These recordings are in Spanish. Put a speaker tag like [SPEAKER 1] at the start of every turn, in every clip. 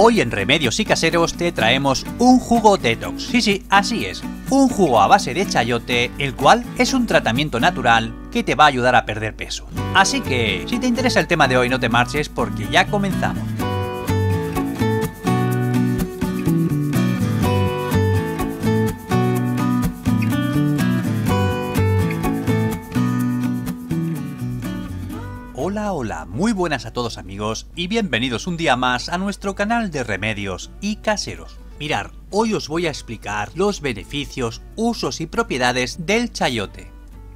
[SPEAKER 1] Hoy en Remedios y Caseros te traemos un jugo detox. Sí, sí, así es. Un jugo a base de chayote, el cual es un tratamiento natural que te va a ayudar a perder peso. Así que, si te interesa el tema de hoy, no te marches porque ya comenzamos. Hola, muy buenas a todos amigos y bienvenidos un día más a nuestro canal de remedios y caseros. Mirar, hoy os voy a explicar los beneficios, usos y propiedades del chayote.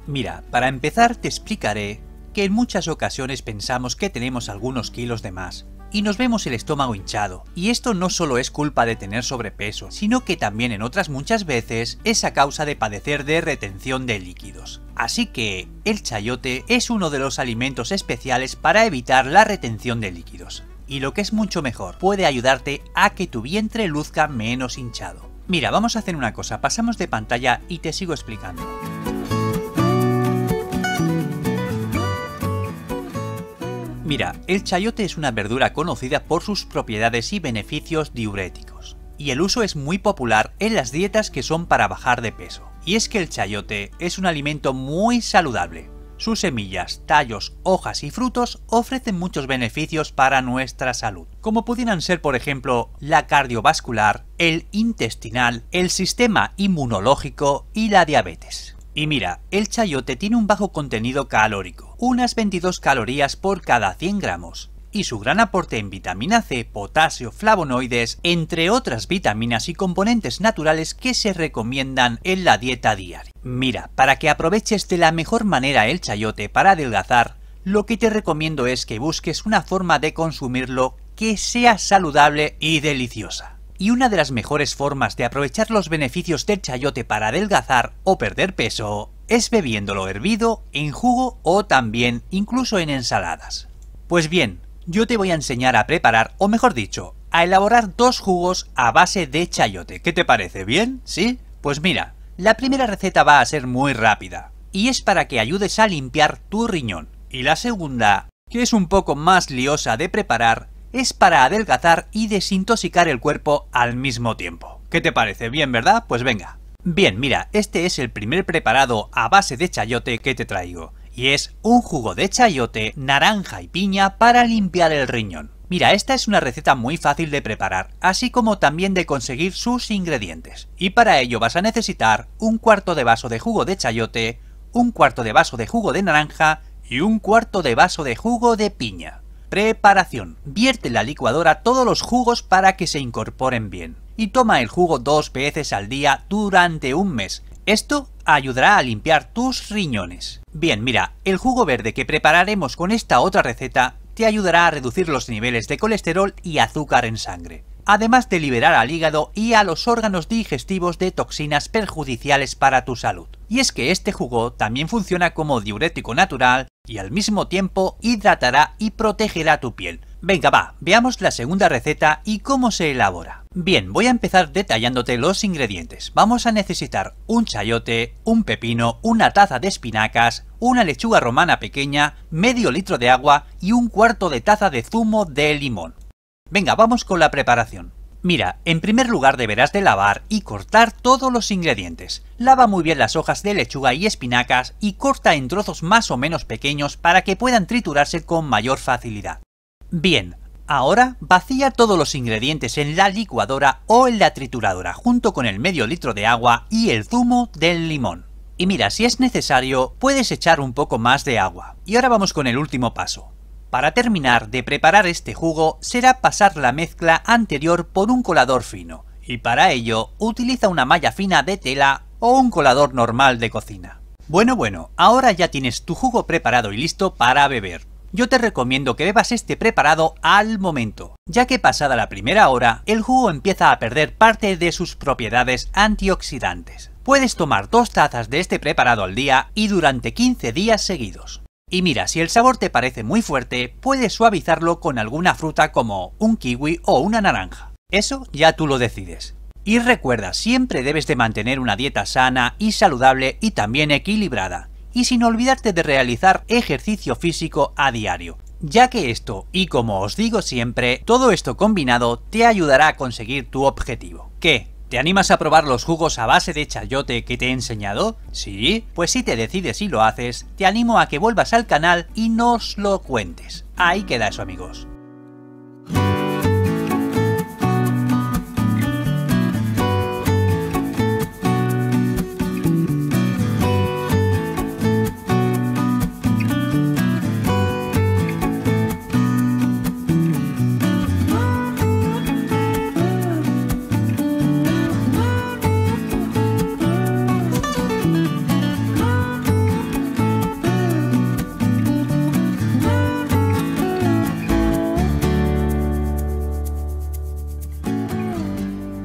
[SPEAKER 1] Mira, para empezar te explicaré que en muchas ocasiones pensamos que tenemos algunos kilos de más y nos vemos el estómago hinchado. Y esto no solo es culpa de tener sobrepeso, sino que también en otras muchas veces es a causa de padecer de retención de líquidos. Así que el chayote es uno de los alimentos especiales para evitar la retención de líquidos. Y lo que es mucho mejor, puede ayudarte a que tu vientre luzca menos hinchado. Mira, vamos a hacer una cosa, pasamos de pantalla y te sigo explicando. Mira, el chayote es una verdura conocida por sus propiedades y beneficios diuréticos, y el uso es muy popular en las dietas que son para bajar de peso. Y es que el chayote es un alimento muy saludable. Sus semillas, tallos, hojas y frutos ofrecen muchos beneficios para nuestra salud, como pudieran ser por ejemplo la cardiovascular, el intestinal, el sistema inmunológico y la diabetes. Y mira, el chayote tiene un bajo contenido calórico, unas 22 calorías por cada 100 gramos, y su gran aporte en vitamina C, potasio, flavonoides, entre otras vitaminas y componentes naturales que se recomiendan en la dieta diaria. Mira, para que aproveches de la mejor manera el chayote para adelgazar, lo que te recomiendo es que busques una forma de consumirlo que sea saludable y deliciosa. Y una de las mejores formas de aprovechar los beneficios del chayote para adelgazar o perder peso es bebiéndolo hervido, en jugo o también incluso en ensaladas. Pues bien, yo te voy a enseñar a preparar, o mejor dicho, a elaborar dos jugos a base de chayote. ¿Qué te parece? ¿Bien? ¿Sí? Pues mira, la primera receta va a ser muy rápida, y es para que ayudes a limpiar tu riñón. Y la segunda, que es un poco más liosa de preparar, es para adelgazar y desintoxicar el cuerpo al mismo tiempo. ¿Qué te parece? Bien, ¿verdad? Pues venga. Bien, mira, este es el primer preparado a base de chayote que te traigo, y es un jugo de chayote, naranja y piña para limpiar el riñón. Mira, esta es una receta muy fácil de preparar, así como también de conseguir sus ingredientes. Y para ello vas a necesitar un cuarto de vaso de jugo de chayote, un cuarto de vaso de jugo de naranja y un cuarto de vaso de jugo de piña. Preparación. Vierte en la licuadora todos los jugos para que se incorporen bien. Y toma el jugo dos veces al día durante un mes. Esto ayudará a limpiar tus riñones. Bien, mira, el jugo verde que prepararemos con esta otra receta te ayudará a reducir los niveles de colesterol y azúcar en sangre, además de liberar al hígado y a los órganos digestivos de toxinas perjudiciales para tu salud. Y es que este jugo también funciona como diurético natural y al mismo tiempo hidratará y protegerá tu piel. Venga va, veamos la segunda receta y cómo se elabora. Bien, voy a empezar detallándote los ingredientes. Vamos a necesitar un chayote, un pepino, una taza de espinacas, una lechuga romana pequeña, medio litro de agua y un cuarto de taza de zumo de limón. Venga, vamos con la preparación. Mira, en primer lugar deberás de lavar y cortar todos los ingredientes. Lava muy bien las hojas de lechuga y espinacas y corta en trozos más o menos pequeños para que puedan triturarse con mayor facilidad. Bien, ahora vacía todos los ingredientes en la licuadora o en la trituradora junto con el medio litro de agua y el zumo del limón. Y mira, si es necesario, puedes echar un poco más de agua. Y ahora vamos con el último paso. Para terminar de preparar este jugo será pasar la mezcla anterior por un colador fino, y para ello utiliza una malla fina de tela o un colador normal de cocina. Bueno, bueno, ahora ya tienes tu jugo preparado y listo para beber. Yo te recomiendo que bebas este preparado al momento, ya que pasada la primera hora, el jugo empieza a perder parte de sus propiedades antioxidantes. Puedes tomar dos tazas de este preparado al día y durante 15 días seguidos. Y mira, si el sabor te parece muy fuerte, puedes suavizarlo con alguna fruta como un kiwi o una naranja. Eso ya tú lo decides. Y recuerda, siempre debes de mantener una dieta sana y saludable y también equilibrada. Y sin olvidarte de realizar ejercicio físico a diario, ya que esto, y como os digo siempre, todo esto combinado te ayudará a conseguir tu objetivo. ¿Qué? ¿Te animas a probar los jugos a base de chayote que te he enseñado? ¿Sí? Pues si te decides y lo haces, te animo a que vuelvas al canal y nos lo cuentes. Ahí queda eso amigos.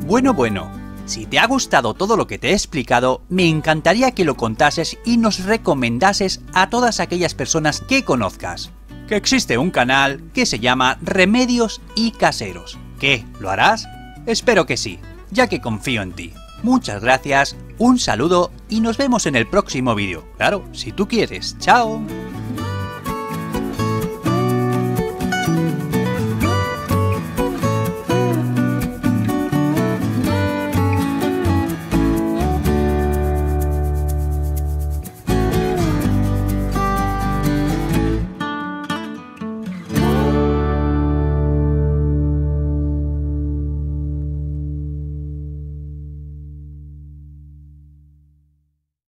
[SPEAKER 1] Bueno, bueno, si te ha gustado todo lo que te he explicado, me encantaría que lo contases y nos recomendases a todas aquellas personas que conozcas. Que existe un canal que se llama Remedios y Caseros. ¿Qué? ¿Lo harás? Espero que sí, ya que confío en ti. Muchas gracias, un saludo y nos vemos en el próximo vídeo. Claro, si tú quieres. ¡Chao!